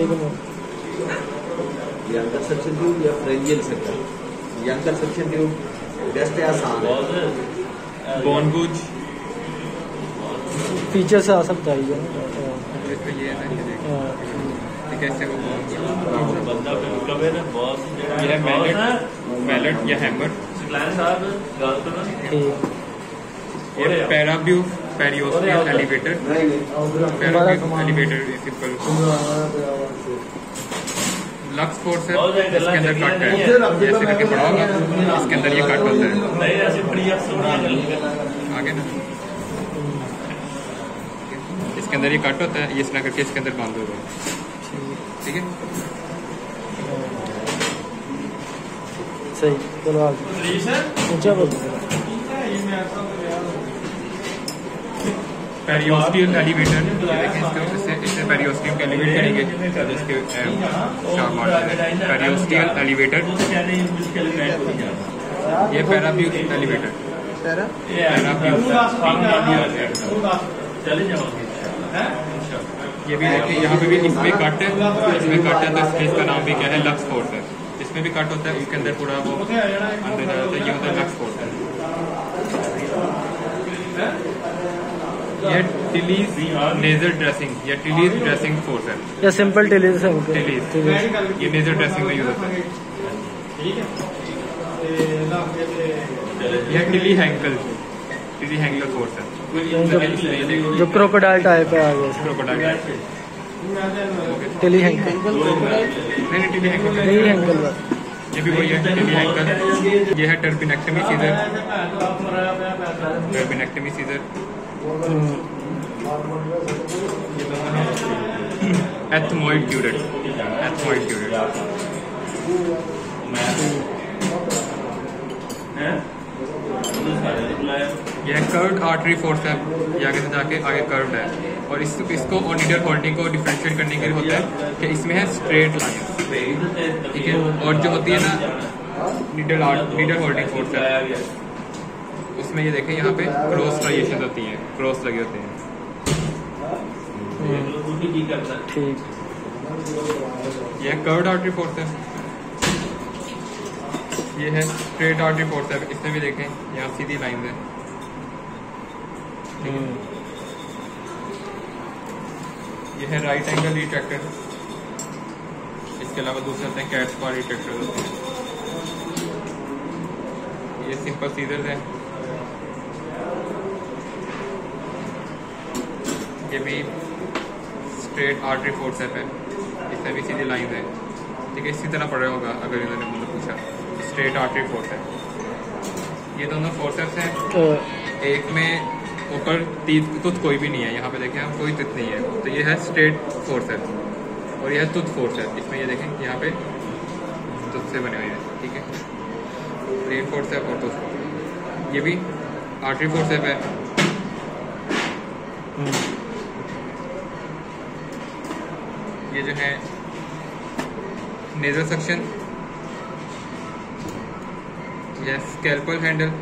stable one. The younger suction tube या pharyngeal suction. Younger suction tube best है आसान है बोन गुज फीचर से आ सकता है ये मैलेट या हैमर ये पैराब्यू पेरियोस में एलिवेटर एलिवेटर सिंपल लक्स फोर्स है इसके अंदर कट है। जैसे करके बड़ा होगा इसके अंदर ये कट होता है। आगे ना। इसके अंदर ये कट होता है ये इस करके इसके अंदर बंद हो जाए ठीक है? सही चलो आज। ऊँचा बोलो पेरियोस्टियल एलिवेटर पेरियोस्टियम एलिवेट करेंगे। जिसके एलिवेटर ये एलिवेटर ये भी देखिए, यहाँ पे भी इसमें कट है। इसमें कट है तो इस इसका नाम भी क्या है? लक्स फोर्स है। इसमें भी कट होता है, उसके अंदर पूरा वो अंदर जाता है, ये होता है लक्स फोर्स ये टिलीज लेजर ड्रेसिंग या टिलीज ड्रेसिंग फोर्स है। या सिंपल टेली से टिलीज ये लेजर ड्रेसिंग में यूज़ होता है। यह Tilley Henckel Tilley Henckel forceps है। जो क्रोकोडाइल टाइप है आगे। क्रोकोडाइल टेली हैंकल नहीं टिली हैंकल टेली हैंकल ये भी वही है टिली हैंकल ये है टर्बिनेक्टमी सीजर टर्बिनेक्टमी सीजर है एथमोइड क्यूरेट एथमोइड क्यूरेट यह कर्व आर्टरी फोर्स है। यह आगे से जाके आगे कर्व है। और इस, इसको ऑडिटर क्वालिटी को डिफ्रेंशिएट करने के लिए होता है कि इसमें है स्ट्रेट लाइन ठीक है? और जो होती है ना निडल आर्ट निडल होल्डिंग फोर्स है। इसमें ये देखें यहाँ पे क्रॉस ट्राइजेशन होती है क्रॉस लगे होते हैं। हम्म। ये यह कर्ड आर्टरी फोर्स है। ये है स्ट्रेट आर्टरी फोर्स है। इसमें भी देखें यहाँ सीधी लाइन है। हम्म। ये है राइट एंगल रिट्रैक्टर इसके अलावा दूसरे होते हैं कैट्स स्पा रिट्रैक्टर होते हैं। ये सिंपल सीजर्स है। ये भी स्ट्रेट आर्टरी फोर्स है इसमें भी सीधी लाइन है। ठीक है इसी तरह पड़ रहा होगा अगर इन्होंने मतलब पूछा। स्ट्रेट आर्टरी फोर्स है। ये दोनों फोर्सेस हैं। तो एक में ऊपर तीत तुत कोई भी नहीं है। यहाँ पे देखें हम कोई तुत नहीं है। तो ये है स्ट्रेट फोर्स है। और यह तुत फोर्स है। इसमें ये देखें यहाँ पे तुत से बने हुए हैं। ठीक है? प्लेन फोर्स है और तुत ये भी आर्टरी फोर्स है। ये जो है नेजल सक्शन यह स्कैल्पल हैंडल